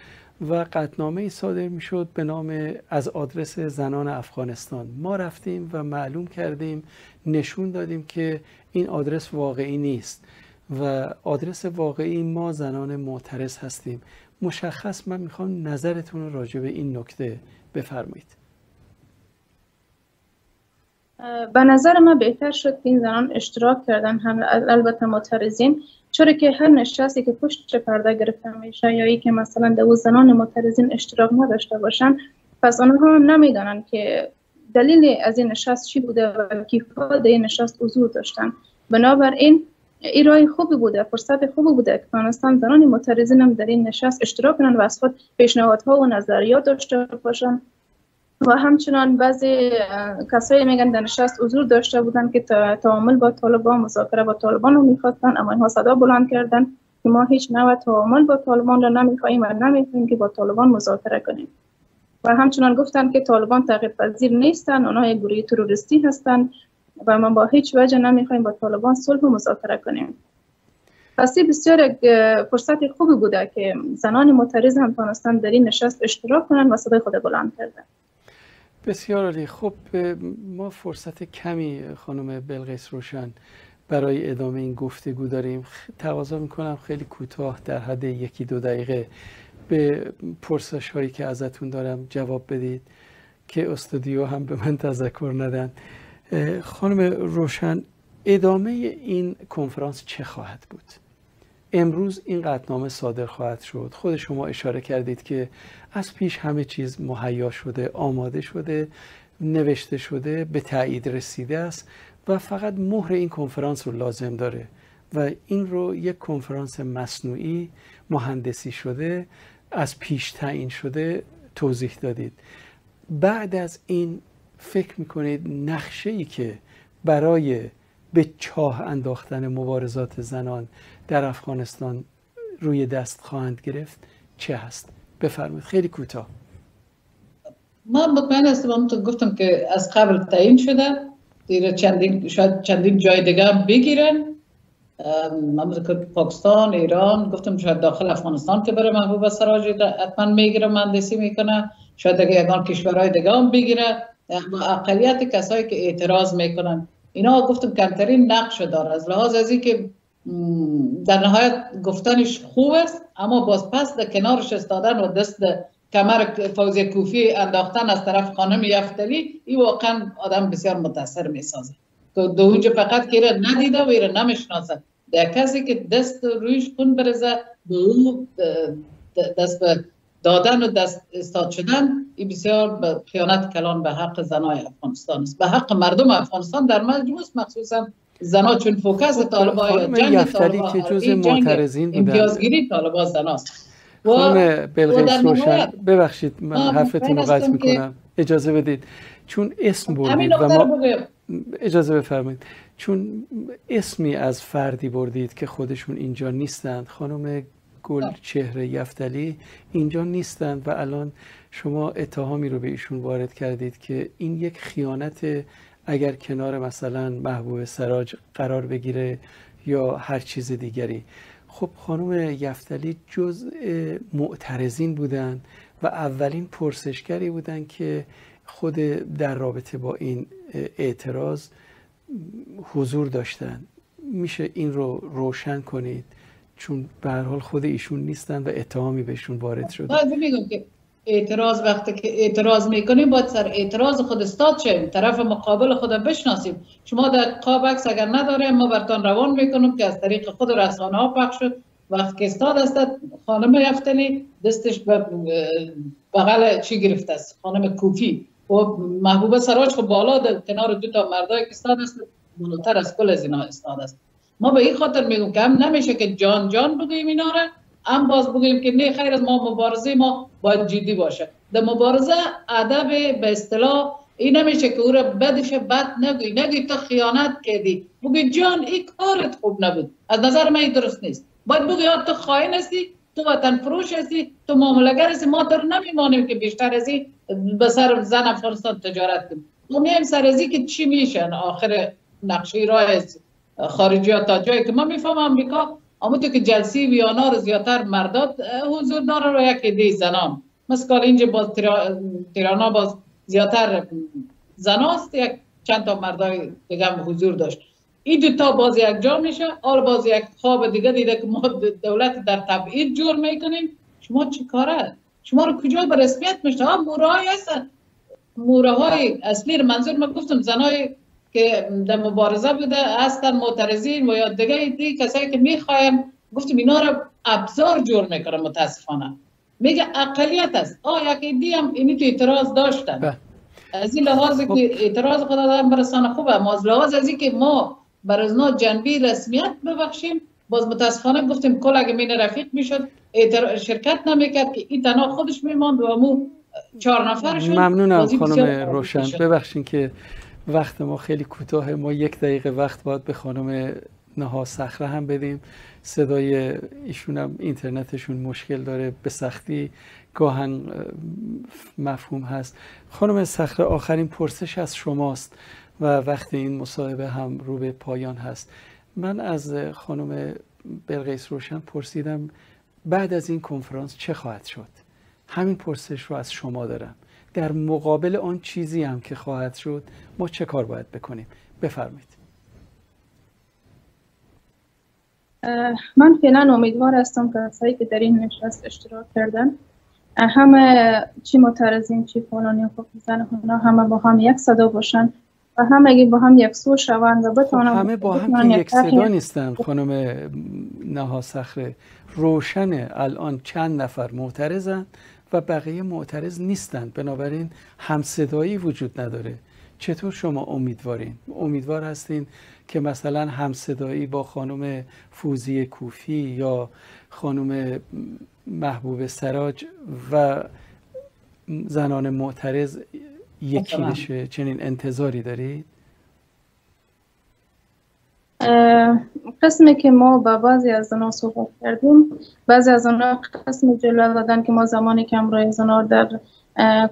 و قطنامه صادر می شد به نام از آدرس زنان افغانستان. ما رفتیم و معلوم کردیم نشون دادیم که این آدرس واقعی نیست و آدرس واقعی ما زنان معترض هستیم. مشخص من می‌خوام نظرتون راجع به این نکته بفرمایید. به نظر من بهتر شد که این زنان اشتراک کردن. هم البته معترضین چرا که هر نشستی که پشت پرده گرفته میشه یا ای که مثلا دو زنان معترضین اشتراک نداشته باشن پس آنها هم نمی‌دانن که دلیل از این نشست چی بوده و کیفا در این نشست حضور داشتن. بنابراین این رای خوبی بوده فرصت خوبی بوده که تانستان زنان معترضین هم در این نشست اشتراک کنن و از خود پیشنهادها و نظریات داشته باشن. و همچنان بعضی کسایی میگن در نشست حضور داشته بودن که تعامل با طالبان مذاکره با طالبان رو می‌خواستن اما اینها صدا بلند کردن که ما هیچ نوع تعامل با طالبان رو نمی‌خواهیم و نمی‌خواهیم که با طالبان مذاکره کنیم. و همچنان گفتن که طالبان تغییر پذیر نیستن آنها یک گروه تروریستی هستند و ما با هیچ وجه نمی‌خوایم با طالبان صلح و مذاکره کنیم. پس بسیار فرصت خوبی بوده که زنان معترض هم تانستن در این نشست اشتراک کنن و صدای خود بلند کردن. بسیار عالی. خب ما فرصت کمی خانم بلغیس روشن برای ادامه این گفتگو داریم. تقاضا می‌کنم خیلی کوتاه در حد یکی دو دقیقه به پرسش هایی که ازتون دارم جواب بدید که استودیو هم به من تذکر ندن. خانم روشن ادامه این کنفرانس چه خواهد بود؟ امروز این قطنامه صادر خواهد شد. خود شما اشاره کردید که از پیش همه چیز مهیا شده آماده شده نوشته شده به تایید رسیده است و فقط مهر این کنفرانس رو لازم داره و این رو یک کنفرانس مصنوعی مهندسی شده از پیش تعیین شده توضیح دادید. بعد از این فکر می‌کنید نقشه ای که برای به چاه انداختن مبارزات زنان در افغانستان روی دست خواهند گرفت چه هست؟ بفرمایید. خیلی کوتاه. من مطمئن هستم تو گفتم که از قبل تعیین شده دیره چندین شاید چندین جای دیگه بگیرن. که پاکستان ایران گفتم شاید داخل افغانستان که بره محبوب سراج حتما می‌گیره مهندسی می‌کنه. شاید دیگه یگان کشورهای دیگه هم بگیره. اقلیت کسایی که اعتراض می‌کنن. اینا گفتم کمترین نقش داره. از لحاظ از که در نهایت گفتنش خوب است اما باز پس در کنارش استادن و دست کمر فوزی کوفی انداختن از طرف خانم یفتلی این واقعا آدم بسیار متاثر می‌سازه. که دو اونجا فقط که ندیده و ایره نمی‌شناسه. در کسی که دست رویش خون برزه به اون دست به دادن و دست استاد شدن این بسیار خیانت کلان به حق زنای افغانستان است. به حق مردم افغانستان در مجموع مخصوصا زنا چون فوکس طالبان جنگ طالبان که جز معترضین بودن امتیازگیری طالبان زناست خانم بلغیس روشن ببخشید من حرفتون رو قطع می‌کنم. اجازه بدید. چون اسم بردید و ما اجازه بفرمایید. چون اسمی از فردی بردید که خودشون اینجا نیستند. خانم گل چهره یفتلی اینجا نیستند و الان شما اتهامی رو به ایشون وارد کردید که این یک خیانت اگر کنار مثلا محبوب سراج قرار بگیره یا هر چیز دیگری. خب خانم یفتلی جز معترضین بودن و اولین پرسشگری بودن که خود در رابطه با این اعتراض حضور داشتن. میشه این رو روشن کنید؟ چون به هر حال خود ایشون نیستن و اتهامی بهشون وارد شده. میگم که اعتراض وقتی که اعتراض می‌کنیم باید سر اعتراض خود استاد شیم طرف مقابل خود بشناسیم. شما در قاب عکس اگر نداره ما برتان روان می‌کنیم که از طریق خود رسانه ها پخش شد. وقتی که استاد است خانم یفتلی دستش به بغل چی گرفته است؟ خانم کوفی. و محبوب سراج خب بالا در کنار دو تا مردای که استاد است بالاتر از کل از اینا استاد است. ما به این خاطر میگم که نمیشه که جان جان بگیم اینا را هم باز بگویم که نه خیر از ما مبارزه ما باید جدی باشه. در مبارزه ادب به اصطلاح این نمیشه که او را بدش بد نگوی نگوی تو خیانت کردی. بگوی جان این کارت خوب نبود. از نظر من درست نیست. باید بگوی تو خائن هستی تو وطن فروش هستی تو معاملگر هستی. ما در نمیمانیم که بیشتر از به سر زن افغانستان تجارت کنیم. ما میایم سر که چی میشن آخر نقشه راه خارجی تا جایی که ما میفهم امریکا تو که جلسی ویانا رو زیادتر مردات حضور داره رو یک دی زنان. مثل اینجا باز تیرانا باز زیادتر زناست یک چند تا مردای دیگه هم حضور داشت. این دو تا باز یک جا میشه آل باز یک خواب دیگه دیده که ما دولت در تبعید جور می‌کنیم. شما چی کاره؟ شما رو کجا به رسمیت میشه؟ ها موره های هستن اصلی منظور من گفتم زنای که در مبارزه بوده هستن معترضین و یا دیگه. دی کسایی که می‌خوایم گفتیم اینا رو ابزار جور می‌کنه متاسفانه. میگه اقلیت است. آه یک دی هم اینی تو اعتراض داشتن. بله. از این لحاظ که اعتراض خدا دارم برسانه خوبه. اما از لحاظ از که ما بر از جنبی رسمیت ببخشیم باز متاسفانه گفتیم کل اگه مین رفیق می‌شد شرکت نمی‌کرد که این تنها خودش میماند و مو چهار نفر شد ممنونم خانم روشن. ببخشین که وقت ما خیلی کوتاه ما یک دقیقه وقت باید به خانم نها صخره هم بدیم. صدای ایشون هم اینترنتشون مشکل داره به سختی گاهن مفهوم هست. خانم صخره آخرین پرسش از شماست و وقتی این مصاحبه هم رو به پایان هست. من از خانم بلقیس روشن پرسیدم بعد از این کنفرانس چه خواهد شد؟ همین پرسش رو از شما دارم. در مقابل آن چیزی هم که خواهد شد ما چه کار باید بکنیم؟ بفرمایید. من فعلا امیدوار هستم که کسایی که در این نشست اشتراک کردن همه چی معترضین چی فلانی و زن همه با هم یک صدا باشن و همه با هم یک سو شوند و بتونن همه با هم یک صدا نیستن خانم نها صخره. روشن الان چند نفر معترضن و بقیه معترض نیستند. بنابراین همصدایی وجود نداره. چطور شما امیدوارین؟ امیدوار هستین که مثلا همصدایی با خانم فوزی کوفی یا خانم محبوب سراج و زنان معترض یکی بشه؟ چنین انتظاری دارید؟ قسمی که ما با بعضی از آنها صحبت کردیم بعضی از آنها قسم جلو دادن که ما زمانی که امرای زنار در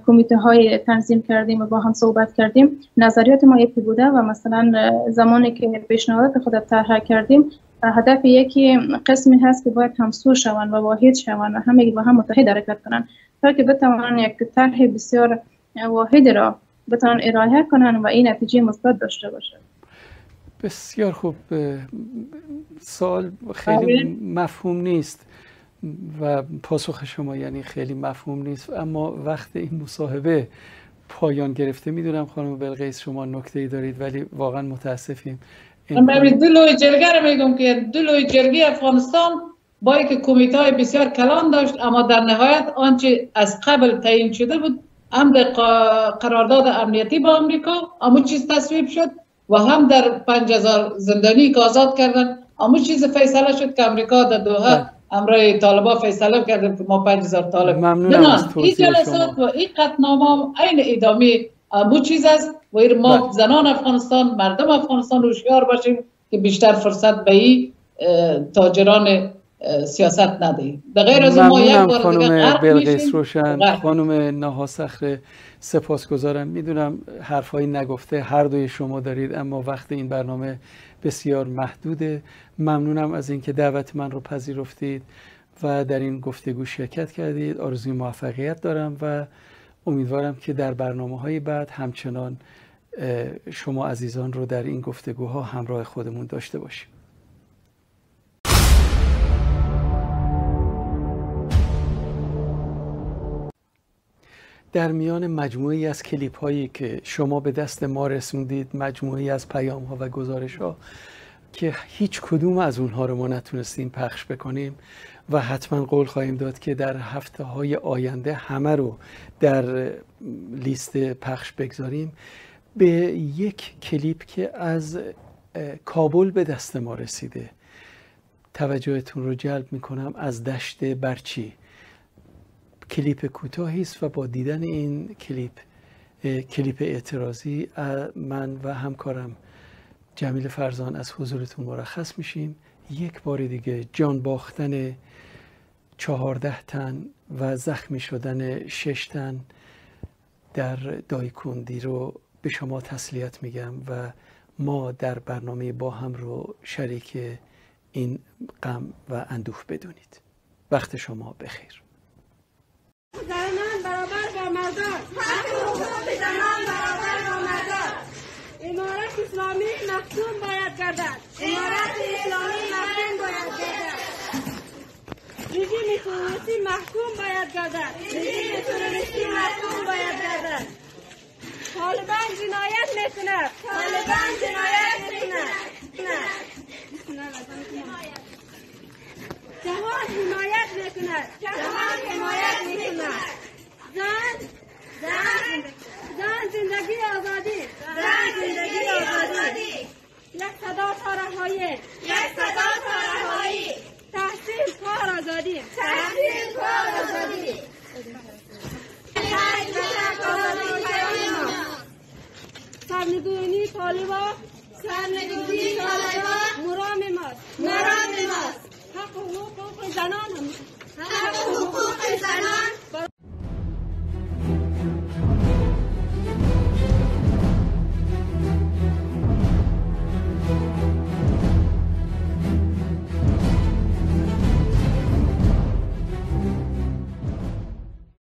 کمیته های تنظیم کردیم و با هم صحبت کردیم نظریات ما یکی بوده و مثلا زمانی که پیشنهادات خود طرح کردیم هدف یکی قسمی هست که باید همسو شوند و واحد شوند و همه با هم متحد حرکت کنند تا که بتوانند یک طرح بسیار واحد را بتوانند ارائه کنند و این نتیجه مثبت داشته باشد. بسیار خوب سال خیلی مفهوم نیست و پاسخ شما یعنی خیلی مفهوم نیست اما وقت این مصاحبه پایان گرفته. می‌دونم خانم بلقیس شما نکته ای دارید ولی واقعا متاسفیم. من دلوی جرگه رو میگم که دلوی جرگی افغانستان با که کمیته های بسیار کلان داشت اما در نهایت آنچه از قبل تعیین شده بود هم در قرارداد امنیتی با امریکا اما چیز تصویب شد. و هم در 5000 زندانی که آزاد کردن اما چیز فیصله شد که امریکا در دوحه بله. امرای طالبا فیصله کردن که ما 5000 طالب ممنونم از این جلسات و این قطنامه عین ادامه امو چیز است و ما بله. زنان افغانستان مردم افغانستان هوشیار باشیم که بیشتر فرصت به این تاجران سیاست ندهیم به غیر از ما یک بار خانم بلقیس روشن. خانم نها صخره سپاسگزارم. می‌دونم حرفایی نگفته هر دوی شما دارید اما وقت این برنامه بسیار محدوده. ممنونم از اینکه دعوت من رو پذیرفتید و در این گفتگو شرکت کردید. آرزوی موفقیت دارم و امیدوارم که در برنامه های بعد همچنان شما عزیزان رو در این گفتگوها همراه خودمون داشته باشیم. در میان مجموعی از کلیپ هایی که شما به دست ما رسوندید مجموعی از پیام ها و گزارش ها که هیچ کدوم از اونها رو ما نتونستیم پخش بکنیم و حتما قول خواهیم داد که در هفته های آینده همه رو در لیست پخش بگذاریم به یک کلیپ که از کابل به دست ما رسیده. توجهتون رو جلب می‌کنم از دشت برچی. کلیپ کوتاهی است و با دیدن این کلیپ کلیپ اعتراضی من و همکارم جمیل فرزان از حضورتون مرخص میشیم. یک بار دیگه جان باختن چهارده تن و زخمی شدن شش تن در دایکوندی رو به شما تسلیت میگم و ما در برنامه با هم رو شریک این غم و اندوه بدونید. وقت شما بخیر. زنان برابر با مردان. حق حقوق زنان برابر با مردان. امارت اسلامی مختوم باید گردد. امارت اسلامی مختوم باید گردد. رژیم تروریستی محکوم باید گردد. رژیم تروریستی محکوم باید گردد. طالبان جنایت می‌کند. طالبان جنایت می‌کند. جهان حمایت می‌کند. جهان حمایت می‌کند. زن زن زن زندگی آزادی. زن زندگی آزادی. یک صدا تا رهایی یک صدا تا رهایی تحصیل کار آزادی. تحصیل کار آزادی. سرنگونی طالبا. سرنگونی طالبا. مرام ماست. مرام ماست. حق و حقوق زنان حق و حقوق زنان